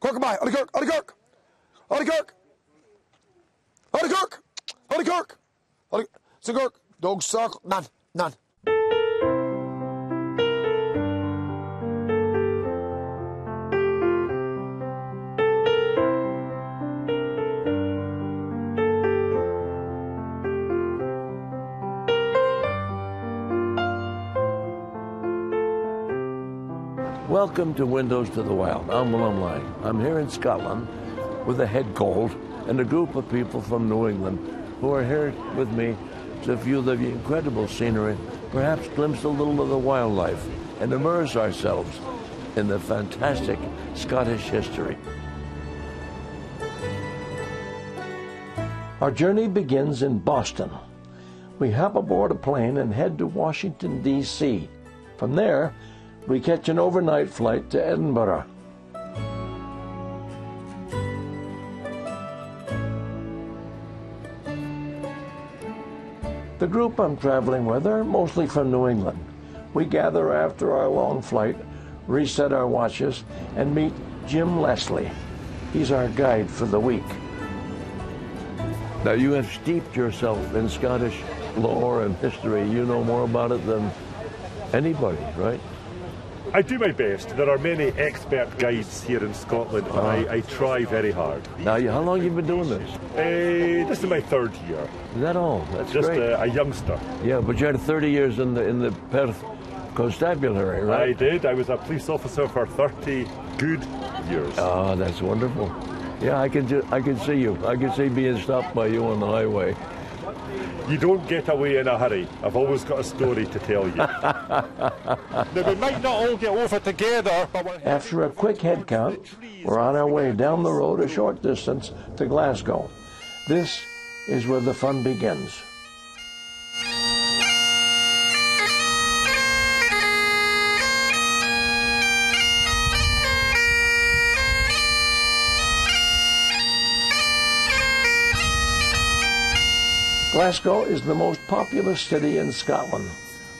Kok erbij. Andy Kirk. Andy Kirk. Andy Kirk. Andy Kirk. Andy Kirk. Andy Kirk. Kirk. Dog suck. None. None. Welcome to Windows to the Wild. I'm Willem Lange. I'm here in Scotland with a head cold and a group of people from New England who are here with me to view the incredible scenery, perhaps glimpse a little of the wildlife, and immerse ourselves in the fantastic Scottish history. Our journey begins in Boston. We hop aboard a plane and head to Washington, D.C. From there, we catch an overnight flight to Edinburgh. The group I'm traveling with are mostly from New England. We gather after our long flight, reset our watches, and meet Jim Leslie. He's our guide for the week. Now, you have steeped yourself in Scottish lore and history. You know more about it than anybody, right? I do my best. There are many expert guides here in Scotland, and I, I try very hard. Now, you- how long have you been doing this? Uh, this is my third year. Is that all? That's Just great. a, a youngster. yeah, but you had 30 years in the in the Perth Constabulary, right? I right? did. I was a police officer for 30 good years. Oh, that's wonderful. Yeah, I can ju- I can see you. I can see being stopped by you on the highway. You don't get away in a hurry. I've always got a story to tell you. now, we might not all get over together, but we're After a quick head count, we're on our way down the road a short distance to Glasgow. This is where the fun begins. Glasgow is the most populous city in Scotland.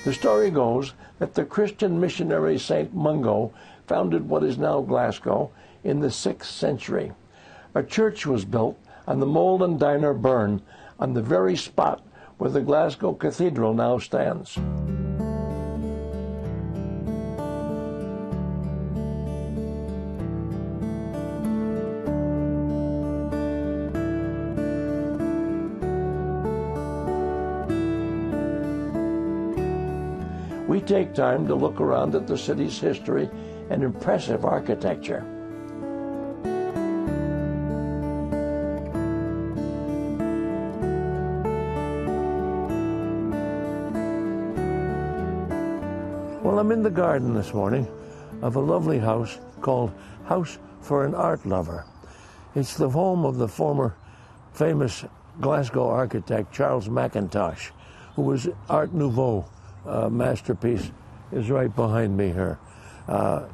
The story goes that the Christian missionary St. Mungo founded what is now Glasgow in the 6th century. A church was built on the Molendinar Burn on the very spot where the Glasgow Cathedral now stands. Take time to look around at the city's history and impressive architecture. Well, I'm in the garden this morning of a lovely house called House for an Art Lover. It's the home of the former famous Glasgow architect Charles Mackintosh, who was Art Nouveau uh, masterpiece, is right behind me here. Uh,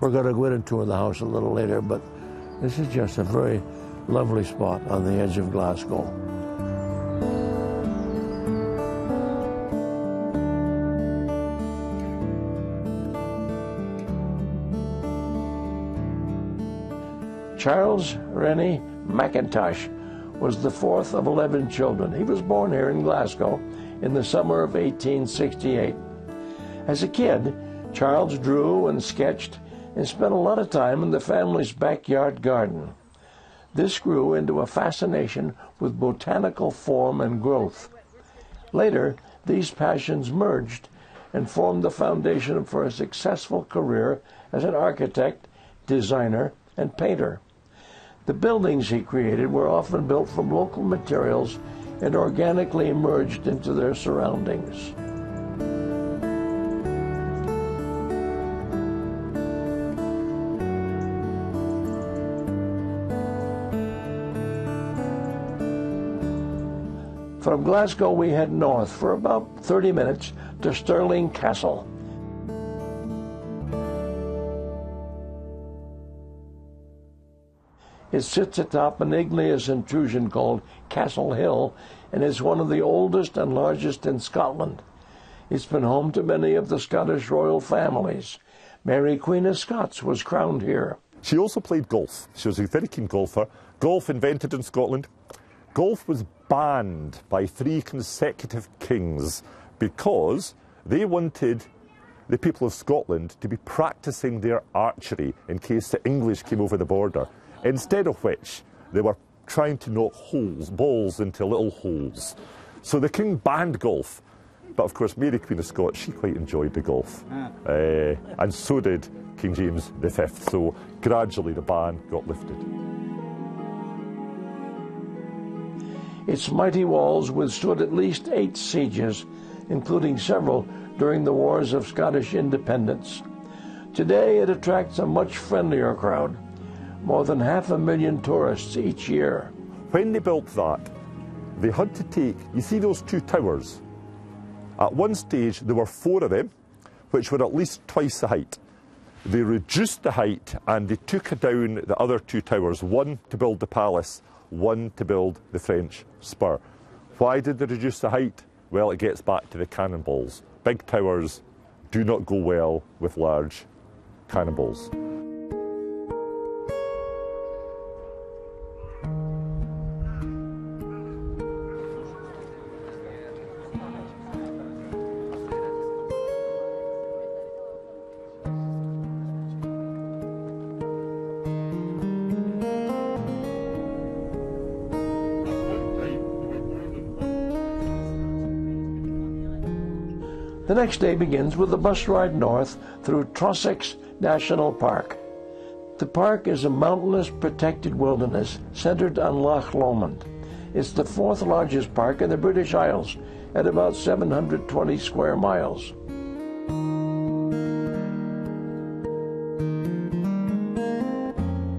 we're going to go in and tour the house a little later, but this is just a very lovely spot on the edge of Glasgow. Charles Rennie Mackintosh was the fourth of 11 children. He was born here in Glasgow in the summer of 1868. As a kid, Charles drew and sketched and spent a lot of time in the family's backyard garden. This grew into a fascination with botanical form and growth. Later, these passions merged and formed the foundation for a successful career as an architect, designer, and painter. The buildings he created were often built from local materials and organically emerged into their surroundings. From Glasgow, we head north for about 30 minutes to Stirling Castle. It sits atop an igneous intrusion called Castle Hill and is one of the oldest and largest in Scotland. It's been home to many of the Scottish royal families. Mary Queen of Scots was crowned here. She also played golf. She was a very keen golfer. Golf invented in Scotland. Golf was banned by three consecutive kings because they wanted the people of Scotland to be practicing their archery in case the English came over the border, instead of which they were trying to knock holes, balls into little holes. So the king banned golf. But of course, Mary Queen of Scots, she quite enjoyed the golf. Uh, and so did King James V. So gradually the ban got lifted. Its mighty walls withstood at least eight sieges, including several during the Wars of Scottish Independence. Today it attracts a much friendlier crowd, more than half a million tourists each year. When they built that, they had to take, you see those two towers? At one stage, there were four of them, which were at least twice the height. They reduced the height and they took down the other two towers, one to build the palace, one to build the French spur. Why did they reduce the height? Well, it gets back to the cannonballs. Big towers do not go well with large cannonballs. The next day begins with a bus ride north through Trossachs National Park. The park is a mountainous protected wilderness centered on Loch Lomond. It's the fourth largest park in the British Isles at about 720 square miles.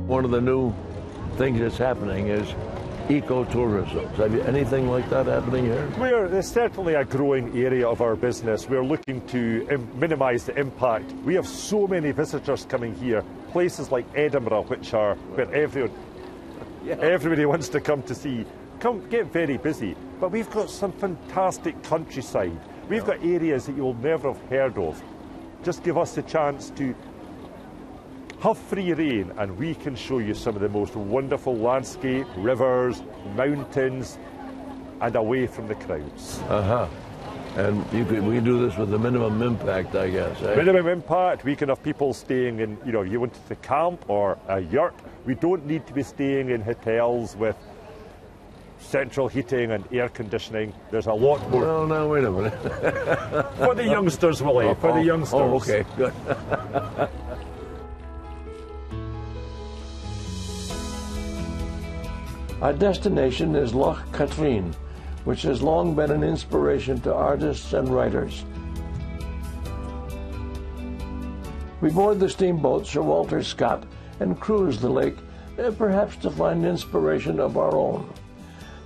One of the new things that's happening is ecotourism. Have you anything like that happening here? We're, there's certainly a growing area of our business. We're looking to Im- minimise the impact. We have so many visitors coming here, places like Edinburgh, which are where everyone, everybody wants to come to see. Come get very busy, but we've got some fantastic countryside. We've got areas that you'll never have heard of. Just give us the chance to have free reign and we can show you some of the most wonderful landscape, rivers, mountains, and away from the crowds. Uh huh. And you could, we can do this with a minimum impact, I guess. Eh? Minimum impact, we can have people staying in, you know, you want to camp or a yurt. We don't need to be staying in hotels with central heating and air conditioning. There's a lot more Well, now wait a minute. for the youngsters, Willie. For the youngsters. Oh, okay, good. Our destination is Loch Katrine, which has long been an inspiration to artists and writers. We board the steamboat Sir Walter Scott and cruise the lake, eh, perhaps to find inspiration of our own.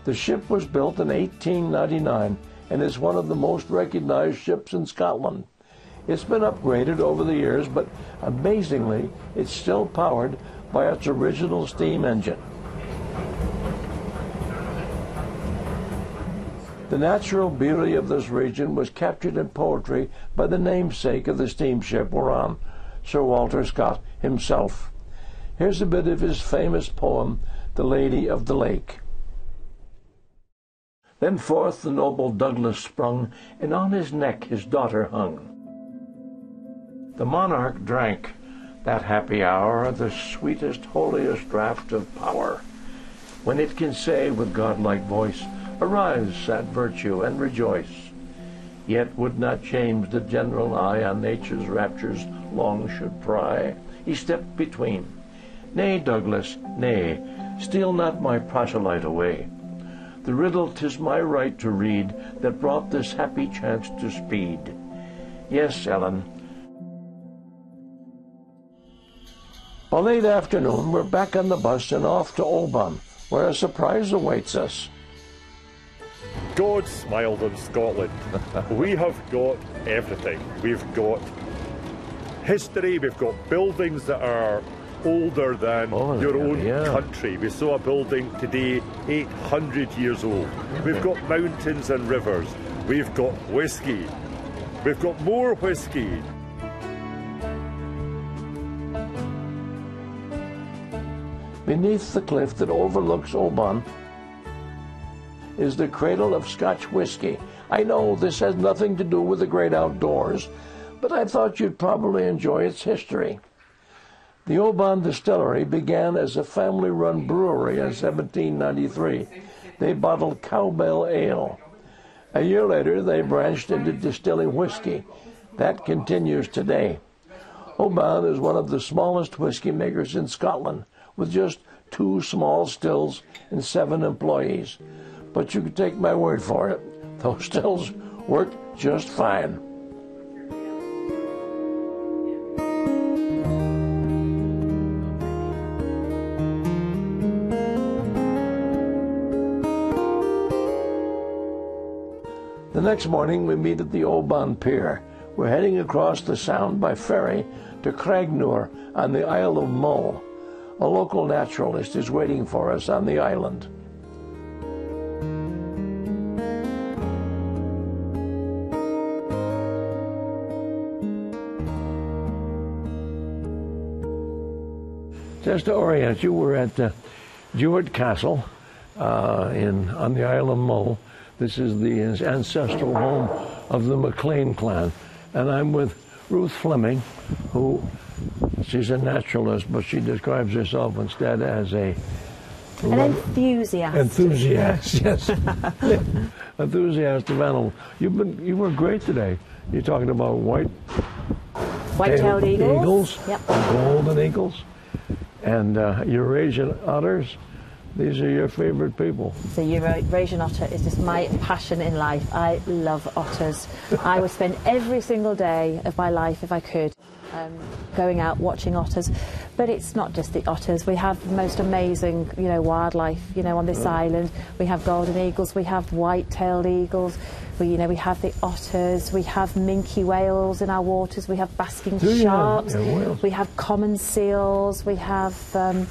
The ship was built in 1899 and is one of the most recognized ships in Scotland. It's been upgraded over the years, but amazingly, it's still powered by its original steam engine. The natural beauty of this region was captured in poetry by the namesake of the steamship we're on, Sir Walter Scott himself. Here's a bit of his famous poem, The Lady of the Lake. Then forth the noble Douglas sprung, and on his neck his daughter hung. The monarch drank, that happy hour, the sweetest, holiest draught of power, when it can say with godlike voice, Arise, sad virtue, and rejoice. Yet would not change the general eye on nature's raptures long should pry. He stepped between. Nay, Douglas, nay, steal not my proselyte away. The riddle 'tis my right to read that brought this happy chance to speed. Yes, Ellen. By late afternoon, we're back on the bus and off to Oban, where a surprise awaits us. God smiled on Scotland. we have got everything. We've got history, we've got buildings that are older than Oh, your own yeah. country. We saw a building today 800 years old. We've got mountains and rivers. We've got whiskey. We've got more whiskey. Beneath the cliff that overlooks Oban is the cradle of Scotch whiskey. I know this has nothing to do with the great outdoors, but I thought you'd probably enjoy its history. The Oban Distillery began as a family run brewery in 1793. They bottled cowbell ale. A year later, they branched into distilling whiskey. That continues today. Oban is one of the smallest whiskey makers in Scotland, with just two small stills and seven employees. But you can take my word for it, those stills work just fine. The next morning, we meet at the Oban Pier. We're heading across the Sound by ferry to Craignure on the Isle of Mull. A local naturalist is waiting for us on the island. Just to orient you, we're at uh, Duart Castle uh, in, on the Isle of Mull. This is the ancestral home of the MacLean clan. And I'm with Ruth Fleming, who she's a naturalist, but she describes herself instead as a An enthusiast. enthusiast. Yes, enthusiast of animals. You've been you were great today. You're talking about white White-tailed eagles. eagles, Yep. golden eagles, and uh, Eurasian otters. These are your favorite people. The Eurasian otter is just my passion in life. I love otters. I would spend every single day of my life, if I could, um, going out watching otters. But it's not just the otters. We have the most amazing, you know, wildlife. You know, on this island, we have golden eagles, we have white-tailed eagles. We, you know, we have the otters. We have minke whales in our waters. We have basking sharks. Yeah. We have common seals. We have. Um,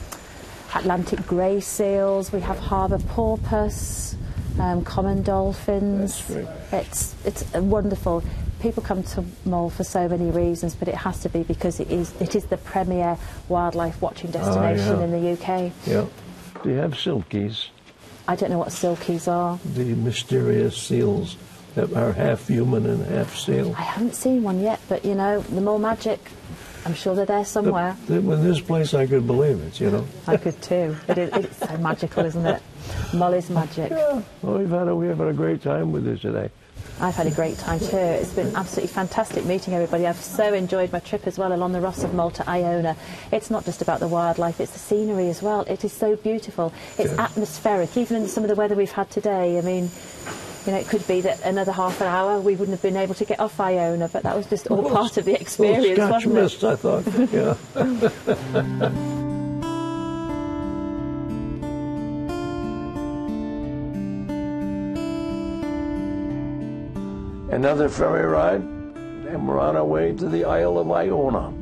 Atlantic grey seals, we have harbour porpoise, um, common dolphins. It's it's wonderful. People come to Mull for so many reasons, but it has to be because it is it is the premier wildlife watching oh, destination yeah. in the UK. Yeah. Do you have silkies? I don't know what silkies are. The mysterious seals that are half human and half seal. I haven't seen one yet, but you know, the more magic. I'm sure they're there somewhere. Th- With this place, I could believe it. You know. I could too. It is, it's so magical, isn't it? Mull is magic. Yeah. Well, we've had a, we have had a great time with you today. I've had a great time too. It's been absolutely fantastic meeting everybody. I've so enjoyed my trip as well along the Ross of Mull to, Iona. It's not just about the wildlife, it's the scenery as well. It is so beautiful. It's Yeah. atmospheric, even in some of the weather we've had today. I mean, you know, it could be that another half an hour we wouldn't have been able to get off Iona, but that was just all part of the experience, Scotch wasn't it? mist, I thought. Yeah. Another ferry ride, and we're on our way to the Isle of Iona.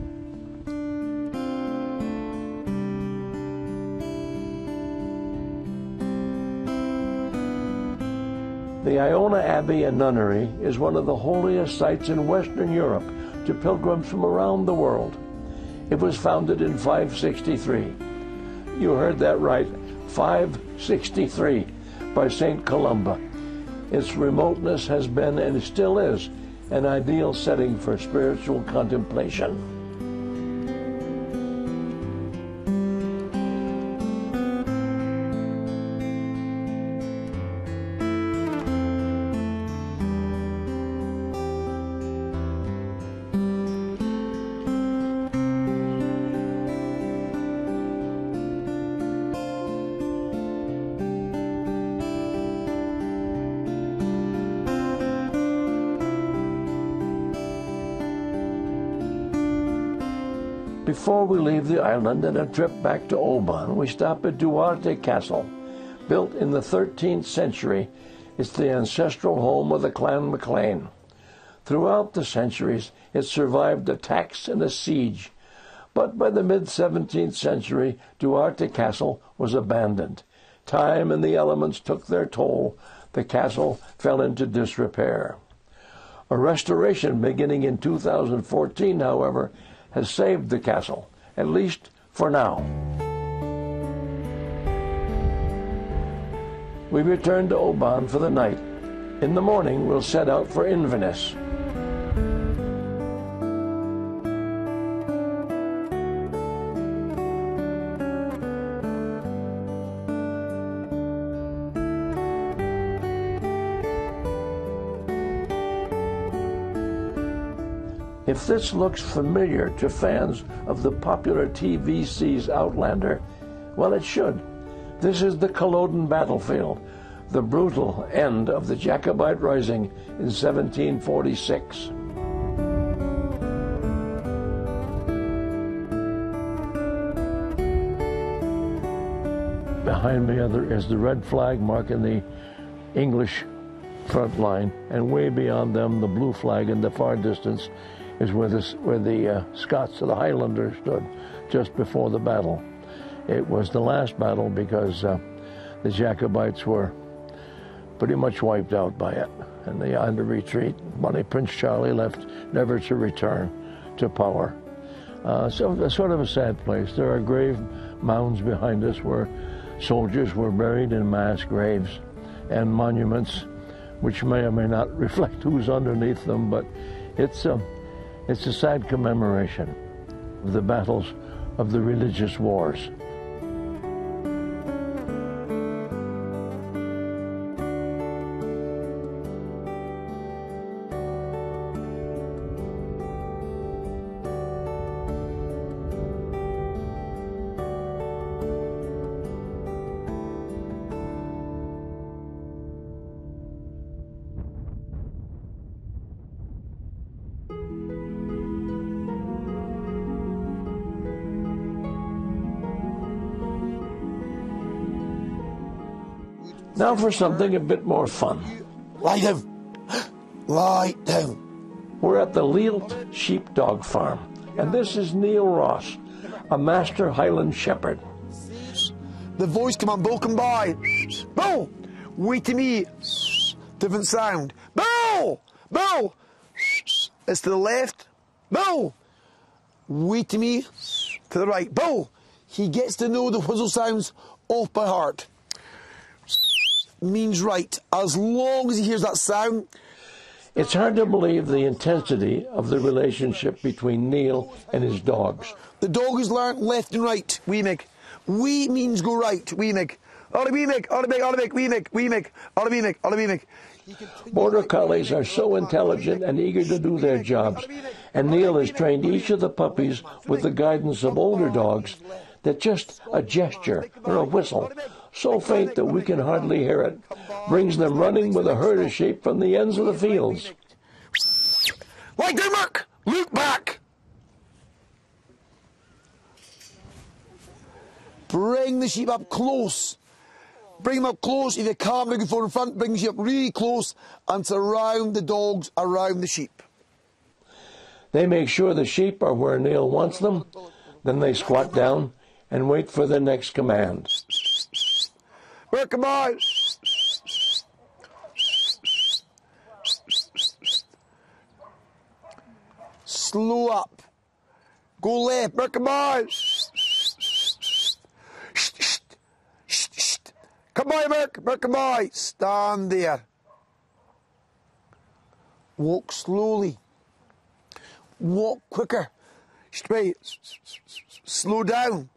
The Iona Abbey and Nunnery is one of the holiest sites in Western Europe to pilgrims from around the world. It was founded in 563. You heard that right, 563 by St. Columba. Its remoteness has been and still is an ideal setting for spiritual contemplation. Before we leave the island and a trip back to Oban, we stop at Duart Castle. Built in the 13th century, it's the ancestral home of the Clan MacLean. Throughout the centuries, it survived attacks and a siege. But by the mid 17th century, Duart Castle was abandoned. Time and the elements took their toll. The castle fell into disrepair. A restoration beginning in 2014, however, has saved the castle, at least for now. We return to Oban for the night. In the morning, we'll set out for Inverness. If this looks familiar to fans of the popular TV series Outlander, well, it should. This is the Culloden battlefield, the brutal end of the Jacobite Rising in 1746. Behind me is the red flag marking the English front line, and way beyond them, the blue flag in the far distance is where, this, where the uh, Scots, the Highlanders, stood just before the battle. It was the last battle because uh, the Jacobites were pretty much wiped out by it, and they had to retreat. Bonnie Prince Charlie left never to return to power. Uh, so sort of a sad place. There are grave mounds behind us where soldiers were buried in mass graves and monuments which may or may not reflect who's underneath them, but it's a, it's a sad commemoration of the battles of the religious wars. Now for something a bit more fun. Lie down. Lie down. We're at the Leault Sheepdog Farm, and this is Neil Ross, a master Highland shepherd. The voice come on, Bill, come by. Bill, wait to me. Different sound. Bill, Bill. It's to the left. Bill, wait to me. To the right. Bill, he gets to know the whistle sounds off by heart means right. As long as he hears that sound. It's hard to believe the intensity of the relationship between Neil and his dogs. The dog has learnt left and right. We make. We means go right. We make. All we make, all make, all make, we make, we make, all we make, all we make. Border Collies are so intelligent and eager to do their jobs, and Neil has trained each of the puppies with the guidance of older dogs that just a gesture or a whistle so faint that we can hardly hear it, brings them running with a herd of sheep from the ends of the fields. Like Denmark! Look back! Bring the sheep up close. Bring them up close. If you can't bring them in front, bring the sheep up really close and surround the dogs around the sheep. They make sure the sheep are where Neil wants them. Then they squat down and wait for the next command. Merkabah. Slow up. Go left. Merkabah. Come by, Merk. Merkabah. Stand there. Walk slowly. Walk quicker. Straight. Slow down.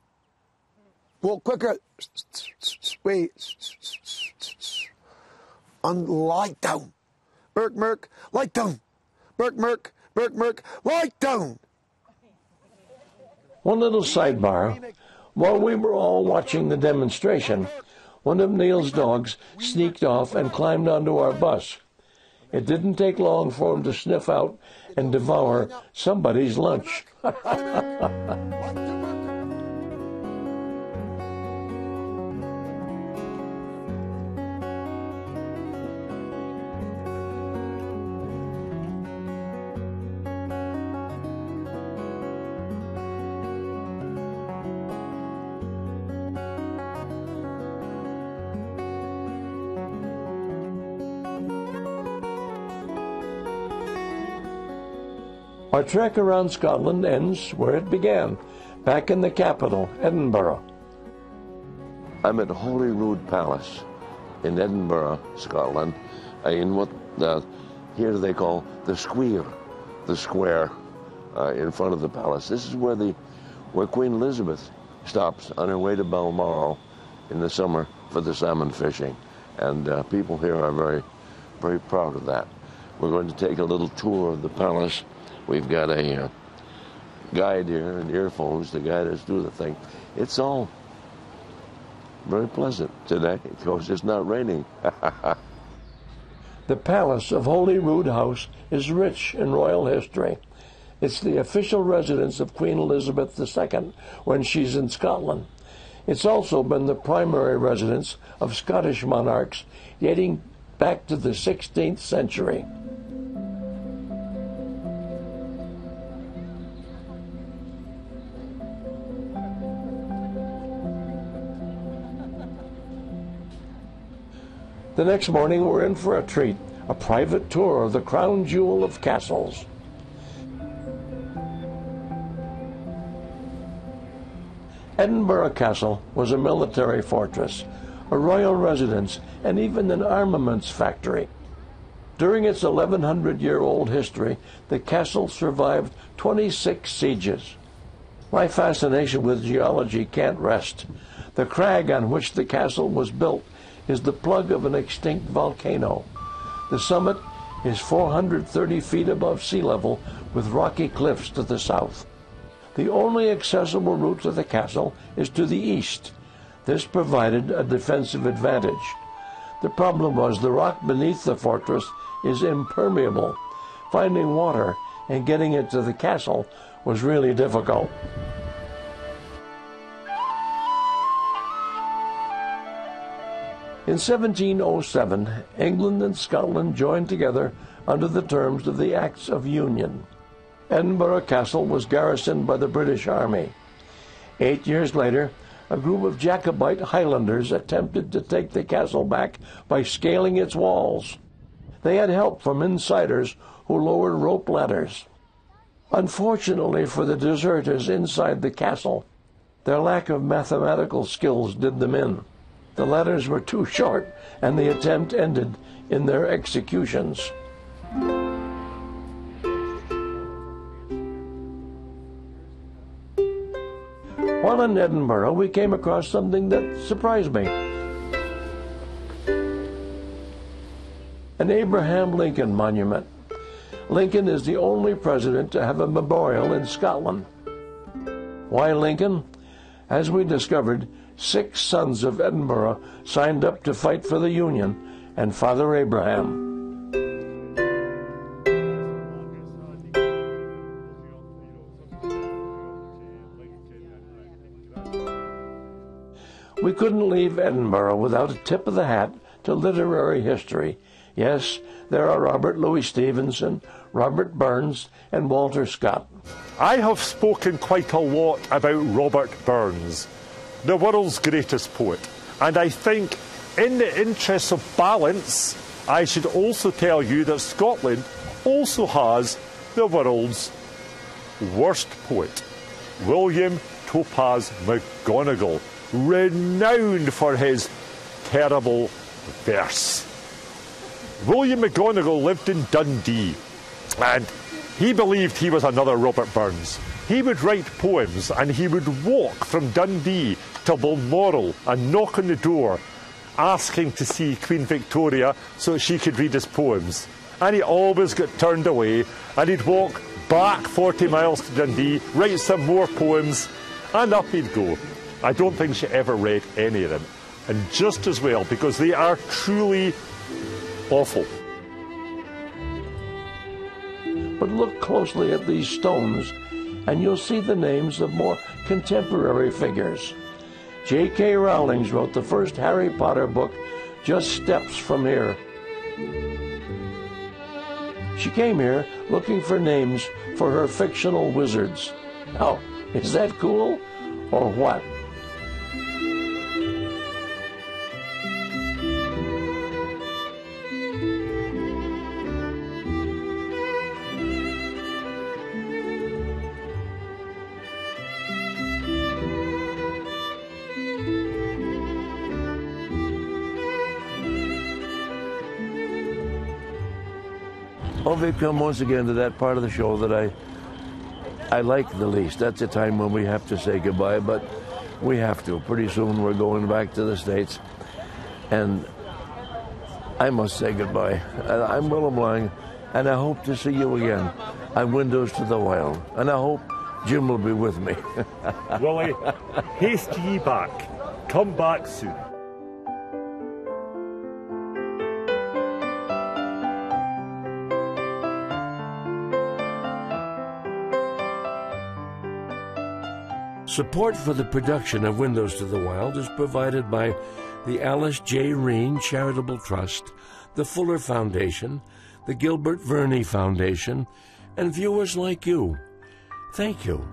Walk quicker. Wait. And lie down. Merk, Merk, light down. Merk, Merk, Merk, Merk, light down. One little sidebar. While we were all watching the demonstration, one of Neil's dogs sneaked off and climbed onto our bus. It didn't take long for him to sniff out and devour somebody's lunch. Our trek around Scotland ends where it began, back in the capital, Edinburgh. I'm at Holyrood Palace, in Edinburgh, Scotland, in what uh, here they call the square, the square uh, in front of the palace. This is where the where Queen Elizabeth stops on her way to Balmoral in the summer for the salmon fishing, and uh, people here are very, very proud of that. We're going to take a little tour of the palace. We've got a uh, guide here and earphones to guide us through the thing. It's all very pleasant today because it's not raining. the palace of Holyrood House is rich in royal history. It's the official residence of Queen Elizabeth II when she's in Scotland. It's also been the primary residence of Scottish monarchs dating back to the 16th century. The next morning, we're in for a treat a private tour of the crown jewel of castles. Edinburgh Castle was a military fortress, a royal residence, and even an armaments factory. During its 1100 year old history, the castle survived 26 sieges. My fascination with geology can't rest. The crag on which the castle was built is the plug of an extinct volcano. The summit is 430 feet above sea level with rocky cliffs to the south. The only accessible route to the castle is to the east. This provided a defensive advantage. The problem was the rock beneath the fortress is impermeable. Finding water and getting it to the castle was really difficult. In 1707, England and Scotland joined together under the terms of the Acts of Union. Edinburgh Castle was garrisoned by the British Army. Eight years later, a group of Jacobite Highlanders attempted to take the castle back by scaling its walls. They had help from insiders who lowered rope ladders. Unfortunately for the deserters inside the castle, their lack of mathematical skills did them in. The letters were too short, and the attempt ended in their executions. While in Edinburgh, we came across something that surprised me. An Abraham Lincoln monument. Lincoln is the only president to have a memorial in Scotland. Why Lincoln? As we discovered, six sons of Edinburgh signed up to fight for the Union, and Father Abraham. We couldn't leave Edinburgh without a tip of the hat to literary history. Yes, there are Robert Louis Stevenson, Robert Burns, and Walter Scott. I have spoken quite a lot about Robert Burns the world's greatest poet. And I think, in the interest of balance, I should also tell you that Scotland also has the world's worst poet, William Topaz McGonagall, renowned for his terrible verse. William McGonagall lived in Dundee, and he believed he was another Robert Burns. He would write poems and he would walk from Dundee to Balmoral and knock on the door asking to see Queen Victoria so she could read his poems. And he always got turned away and he'd walk back 40 miles to Dundee, write some more poems, and up he'd go. I don't think she ever read any of them. And just as well, because they are truly awful. But look closely at these stones and you'll see the names of more contemporary figures. J.K. Rowling wrote the first Harry Potter book just steps from here. She came here looking for names for her fictional wizards. Oh, is that cool? Or what? We've come once again to that part of the show that I I like the least. That's a time when we have to say goodbye, but we have to. Pretty soon we're going back to the States. And I must say goodbye. I'm Willem Lange, and I hope to see you again on Windows to the Wild. And I hope Jim will be with me. Willie, haste ye back. Come back soon. Support for the production of Windows to the Wild is provided by the Alice J. Reen Charitable Trust, the Fuller Foundation, the Gilbert Verney Foundation, and viewers like you. Thank you.